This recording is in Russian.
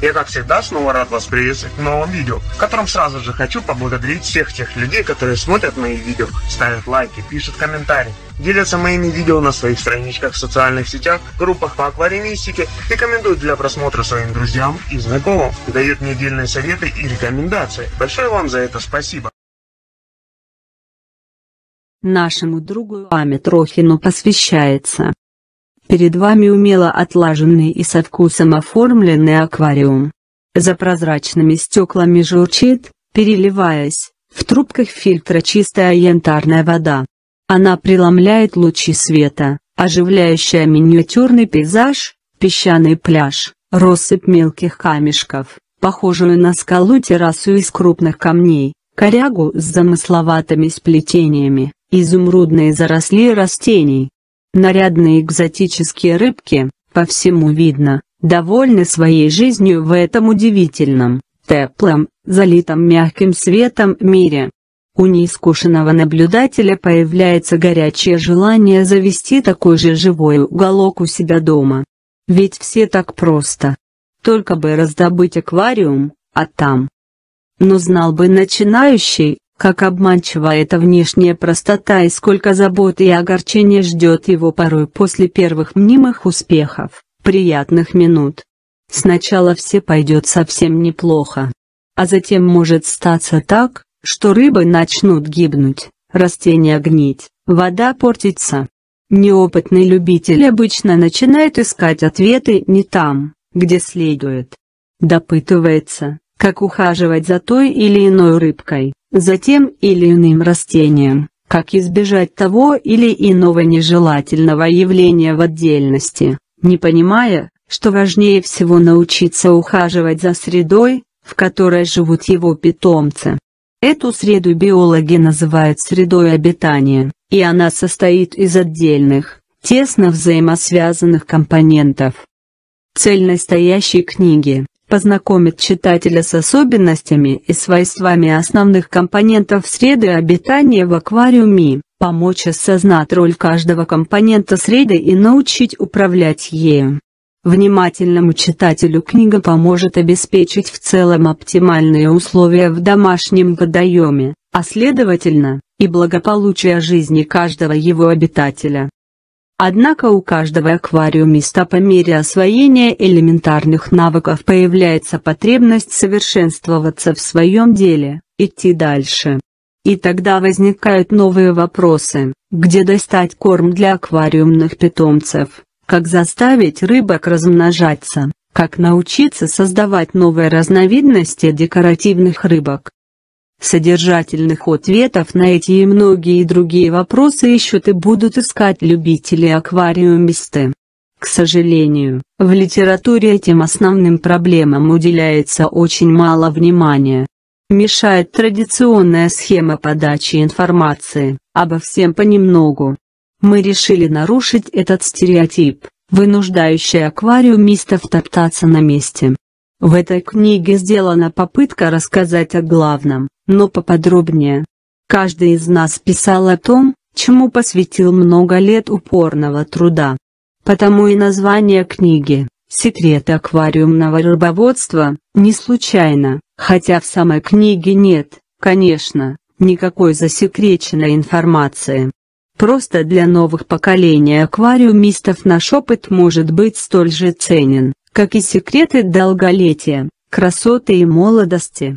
Я, как всегда, снова рад вас приветствовать в новом видео, в котором сразу же хочу поблагодарить всех тех людей, которые смотрят мои видео, ставят лайки, пишут комментарии, делятся моими видео на своих страничках в социальных сетях, группах по аквариумистике, рекомендуют для просмотра своим друзьям и знакомым, дают мне дельные советы и рекомендации. Большое вам за это спасибо. Нашему другу Аме Трохину посвящается. Перед вами умело отлаженный и со вкусом оформленный аквариум. За прозрачными стеклами журчит, переливаясь, в трубках фильтра чистая янтарная вода. Она преломляет лучи света, оживляющая миниатюрный пейзаж, песчаный пляж, россыпь мелких камешков, похожую на скалу террасу из крупных камней, корягу с замысловатыми сплетениями, изумрудные заросли растений, Нарядные экзотические рыбки, по всему видно, довольны своей жизнью в этом удивительном, теплом, залитом мягким светом мире. У неискушенного наблюдателя появляется горячее желание завести такой же живой уголок у себя дома. Ведь все так просто. Только бы раздобыть аквариум, а там. Но знал бы начинающий, как обманчива эта внешняя простота и сколько забот и огорчения ждет его порой после первых мнимых успехов, приятных минут. Сначала все пойдет совсем неплохо. А затем может статься так, что рыбы начнут гибнуть, растения гнить, вода портится. Неопытный любитель обычно начинает искать ответы не там, где следует. Допытывается, как ухаживать за той или иной рыбкой, за тем или иным растением, как избежать того или иного нежелательного явления в отдельности, не понимая, что важнее всего научиться ухаживать за средой, в которой живут его питомцы. Эту среду биологи называют средой обитания, и она состоит из отдельных, тесно взаимосвязанных компонентов. Цель настоящей книги познакомит читателя с особенностями и свойствами основных компонентов среды обитания в аквариуме, помочь осознать роль каждого компонента среды и научить управлять ею. Внимательному читателю книга поможет обеспечить в целом оптимальные условия в домашнем водоеме, а следовательно, и благополучие жизни каждого его обитателя. Однако у каждого аквариумиста по мере освоения элементарных навыков появляется потребность совершенствоваться в своем деле, идти дальше. И тогда возникают новые вопросы, где достать корм для аквариумных питомцев, как заставить рыбок размножаться, как научиться создавать новые разновидности декоративных рыбок, Содержательных ответов на эти и многие другие вопросы ищут и будут искать любители-аквариумисты. К сожалению, в литературе этим основным проблемам уделяется очень мало внимания. Мешает традиционная схема подачи информации, обо всем понемногу. Мы решили нарушить этот стереотип, вынуждающий аквариумистов топтаться на месте. В этой книге сделана попытка рассказать о главном, но поподробнее. Каждый из нас писал о том, чему посвятил много лет упорного труда. Потому и название книги «Секреты аквариумного рыбоводства» не случайно, хотя в самой книге нет, конечно, никакой засекреченной информации. Просто для новых поколений аквариумистов наш опыт может быть столь же ценен, как и секреты долголетия, красоты и молодости.